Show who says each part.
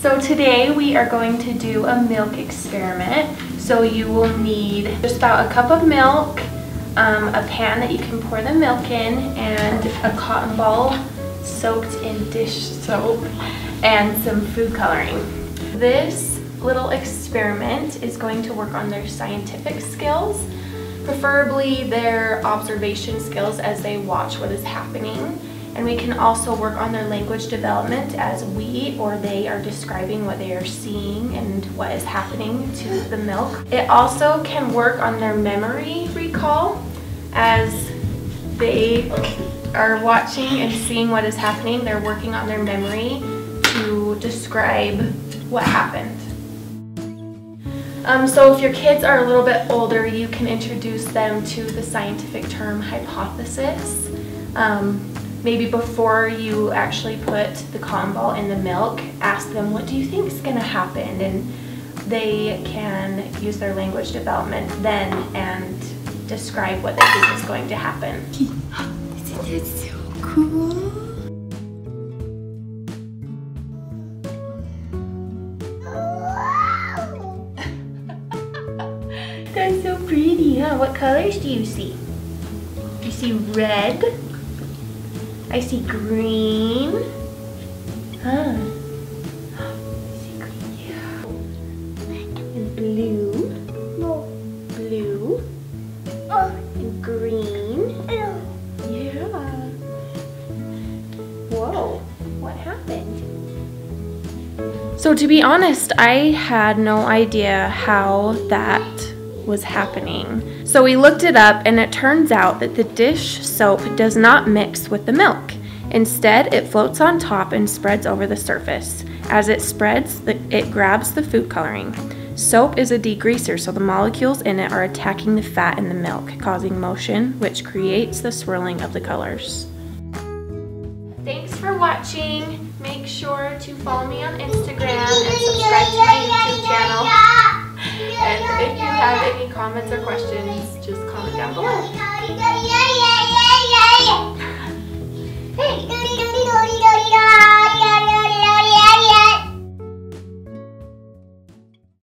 Speaker 1: So today we are going to do a milk experiment. So you will need just about a cup of milk, um, a pan that you can pour the milk in, and a cotton ball soaked in dish soap, and some food coloring. This little experiment is going to work on their scientific skills, preferably their observation skills as they watch what is happening and we can also work on their language development as we or they are describing what they are seeing and what is happening to the milk. It also can work on their memory recall as they are watching and seeing what is happening. They're working on their memory to describe what happened. Um, so if your kids are a little bit older, you can introduce them to the scientific term hypothesis. Um, maybe before you actually put the cotton ball in the milk, ask them, what do you think is going to happen? And they can use their language development then and describe what they think is going to happen.
Speaker 2: Isn't that so cool?
Speaker 1: That's so pretty, huh? What colors do you see? You see red? I see green. Huh. I see green. Yeah. And blue.
Speaker 2: No.
Speaker 1: Blue.
Speaker 2: Oh,
Speaker 1: And green.
Speaker 2: no.
Speaker 1: Yeah. Whoa. What happened? So to be honest, I had no idea how that was happening. So we looked it up and it turns out that the dish soap does not mix with the milk. Instead, it floats on top and spreads over the surface. As it spreads, it grabs the food coloring. Soap is a degreaser, so the molecules in it are attacking the fat in the milk, causing motion, which creates the swirling of the colors. Thanks for watching. Make sure to follow me on Instagram and subscribe to my YouTube channel. Comments or questions, just comment down below.